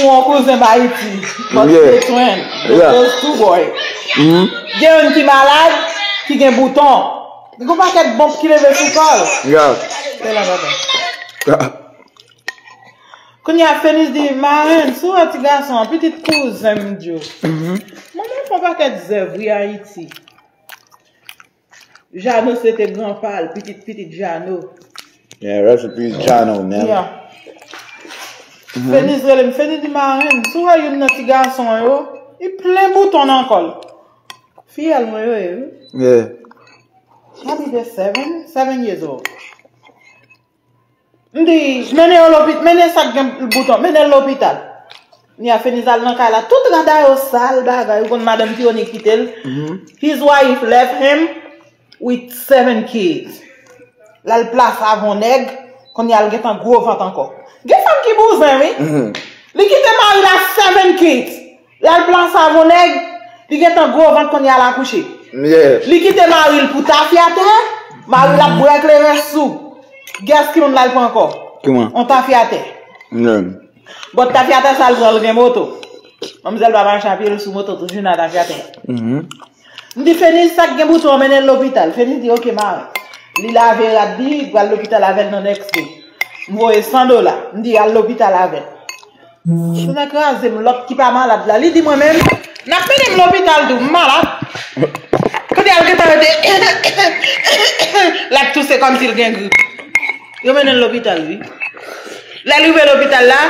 pou an kouzen ba iti. Kote yeah. se twen. Yeah. Those two boy. Mm. Gen yon ki malade, ki gen bouton. Di kon pa ket bomp ki leve sou kol. Yeah. Se la gata. Koun ya ah. fenis di, Maren, eh, sou an ti gason, petit kouzen mdyo. Mm-hmm. mwen pou pa ket zev a iti. Jano se te gran pal, petit petit Jano. Yeah, rest in peace Jano, man. Yeah. Fenis relem, fenis di maren, sou a yon nati gason yo, i plen bouton nan kol. Fiyal mwen yo yo. Yeah. Chabi de 7, 7 years old. Ndi, mene yo l'opital, mene sak gen bouton, mene l'opital. Ni a feniz al nan kala, tout gada yo sal bagay, yon kon madam ki yon ni. Mm-hmm. His wife left him with seven kids. La plas avon neg, kon yal get an grov at anko. Ge fam ki bouzen, we? Mhm. Li ki te mari la seven kids. La l plan savoneg, li gen tan gwo vant kon yal akouche. Li ki te mari l pou ta fiate, mari la pou ek le resou. Ges ki moun la l pou anko. Kouman? On ta fiate. Mwen. Bot ta fiate sal zol gen moto. Mamzel baban chanpil sou moto toujou nan ta fiate. Mhm. Mwen. Mdi Fenis sak gen boutou omenen l opital. Fenis di ok mari. Li la ve radi, gwa l opital avel non ekspey. Mwoye 100 dola, mdi al l'opital avèl. Mm. Sou nan krasè m lop ki pa malad la, li di mwen men, nan mwen m l'opital dou, malad. Kote al gen de, lak tou se kom si l gen grip. Yo menen l'opital vi. La li ve l'opital la,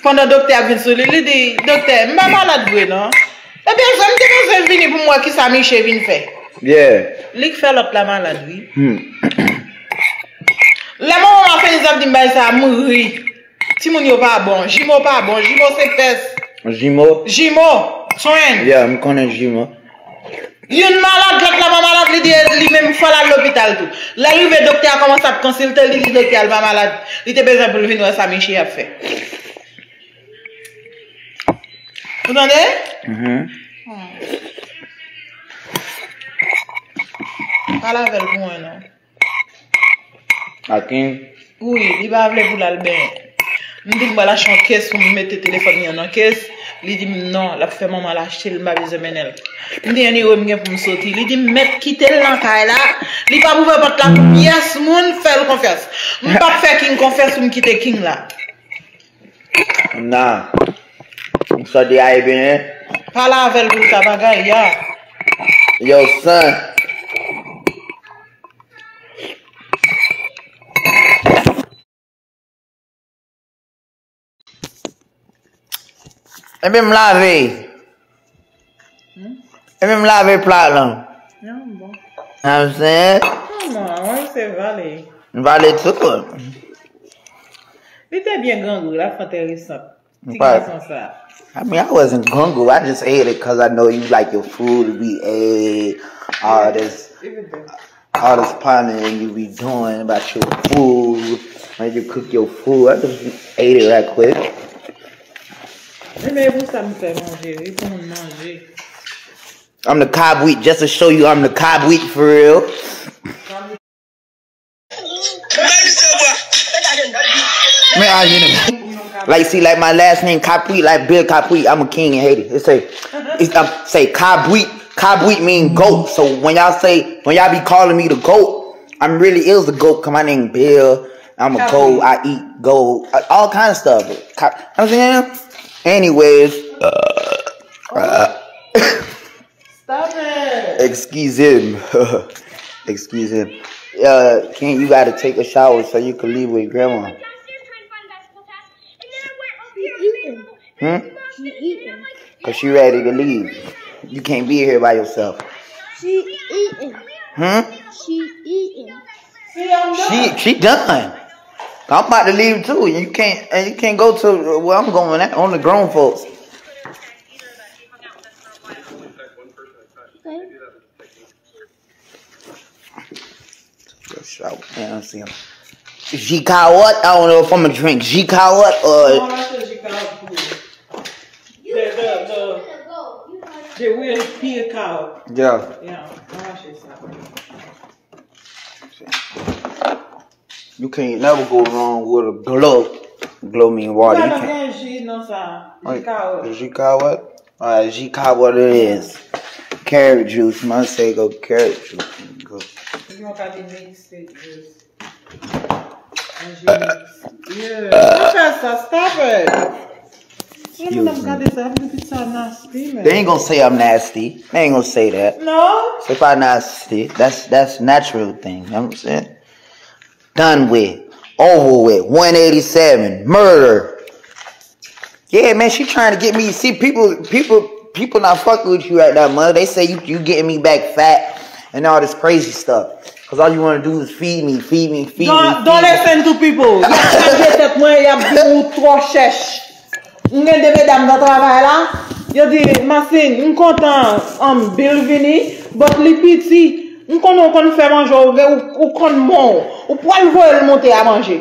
kondan dokte ap vin sou li, li di, dokte, m ba malad vwe nan. E eh ben, zan m te mwen se vini pou mwa ki sa mi che vin fe. Yeah. Lik fe lop la malad vi. Hmm. Le moun moun an fe yon zap di mbay sa, moun ri. Ti moun yo pa bon, jimo pa bon, jimo se pes. Jimo? Jimo, soen. Ya, m konen jimo. Yon malade, lak la moun malade li di, li men fwa la l'opital tou. La li ve dokte a koman sa konsilte, li li dokte al moun malade. Li te bezan pou li vin wè sa mi chi ap fe. Vous entendez? Mm -hmm. Pas la vergogne, non. Akin? Oui, li ba avle pou lal ben. M di m ba lache an kes pou m mette telefon yon an kes. Li di m nan, la pou fe maman lache, li m ba beze menel. M di yon yon m gen pou m soti. Li di m met kite l nan kay e la. Li pa mouve pat la pou yes moun fel konfes. M pa fe king konfes pou m kite king la. Nan, m sa di a e bine. Eh? Pala avel pou sa bagay ya. Yo san. E mi m lave. E mi m lave plat lan. Yon bon. I'm saying? Maman, wè se vale. Vale tout. Li te bien gangou la fante risap. Ti Right. gason sa. I mean, I wasn't hungry. I just ate it because I know you like your food. We ate all this, all this planning you be doing about your food. When you cook your food, I just ate it right quick. Mè pou sa m fè manje, li pou. I'm the cob wheat, just to show you I'm the cob wheat for real. Man, I, you like see, like my last name Kapri, like Bill Kapri. I'm a king in Haiti. It say, it's um, say Cob wheat. Cob wheat mean goat. So when y'all say, when y'all be calling me the goat, I'm really is the goat. Cause my name Bill. I'm a goat. I eat goat. All kind of stuff. But, co- I'm saying. Anyways, uh, uh, Stop it! excuse him. excuse him. Uh, Ken, you gotta take a shower so you can leave with grandma. Downstairs trying to find basketball pass, and then I went up here eating. and Hmm? She eating. Cause she ready to leave. You can't be here by yourself. She eating. Hmm? She eating. See, I'm done. She she done. I'm about to leave too. You can't and you can't go to where I'm going at on the grown folks. Okay. Yeah, I see him. Jika what? I don't know if I'm gonna drink Jika what or de real pea cow. yeah. Yeah, non la se sa. You can't never go wrong with a glow. Glow mean water. You can't. gen ji nan nan sa. Wait, Jika you what? Alright, she call what it is. Carrot juice. Must say go carrot juice. Go. Yon ka di mix it juice. Yeah. Uh, Don't sa, stop it. Yon moun ap gade sa, ap di pit sa nasty. They ain't gonna say I'm nasty. They ain't gonna say that. No? If I'm nasty, that's that's natural thing. You know what I'm saying? Done with. Over with. 187. Murder. Yeah, man, she trying to get me. See, people, people, people not fucking with you right now, mother. They say you, you getting me back fat and all this crazy stuff. Cause all you wanna do is feed me, feed me, feed me. Don't, feed don't me. listen to people. Yap chanje tet mwen, yap di ou tro chèche. Mwen gen de medam nan travay la. Yo di, Masin, m kontan am bil vini, bot li piti, m konon kon fè manjò, ou ou, ou kon moun, ou pral vò el montè a manjè.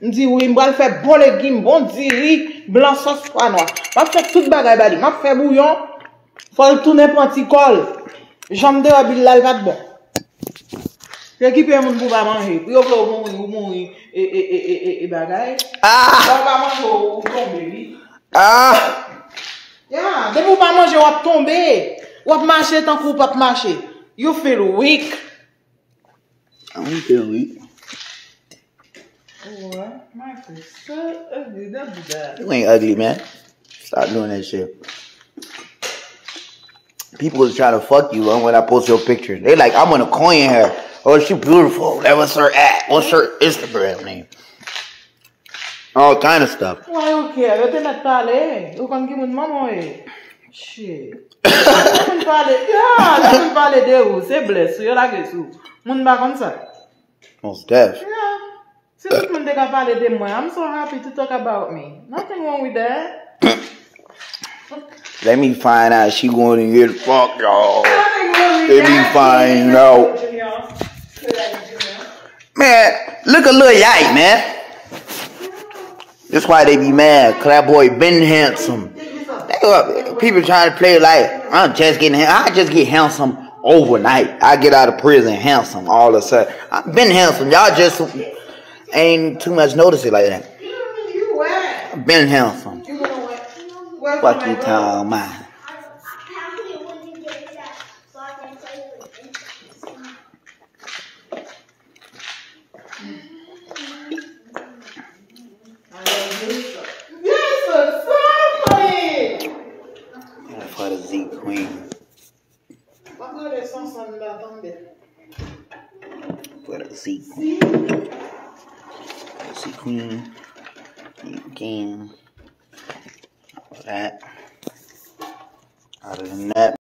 M di wè, m pral fè bon legim, bon diri, blan sos kwa noa. M ap fè tout bagay badi, m ap fè bouyon, fòl toune pantikol, jamde wabil lal pat bon. Fè ki pè moun pou ba manjè, pou yo vlò moun, moun, moun, e, e, e, e, e e bagay. Ah! Fòl ba manjò, ou ou kon bebi. Ah! Ya, de pou ba manjè wap tombe, wap manjè tan kou pap manjè. You feel weak. I don't feel weak. Ouwe, my so ugly, don't do that. You ain't ugly, man. Stop doing that shit. People was trying to fuck you huh, when I post your picture. They like, I'm gonna coin her. Oh, she beautiful. That was her at. What's her Instagram name? All kind of stuff. Why eh? you care? Yo te met pale, yo kon ki moun maman e. Eh? Shit. Yo moun pale, ya, yo moun pale de ou, se bles, yo la. Moun ba kon sa. Most deaf. Yeah. Si tout moun de ka pale de mwen, I'm so happy to talk about me. Nothing wrong with that. Let me find out she going to get fucked, y'all. Nothing wrong with Let me find out. Junior. Say that, Junior. Man, look a little yike, man. That's why they be mad, cause that boy been handsome. They go- People trying to play like I'm just getting. I just get handsome overnight. I get out of prison handsome all of a sudden. I've been handsome. Y'all just ain't too much notice it like that. I've been handsome. You from you, my Tom. Man. Yes, sir. Sorry. For the Z Queen. Bakit de son son la the Z Queen. Z Queen. Again. All that. Other than that.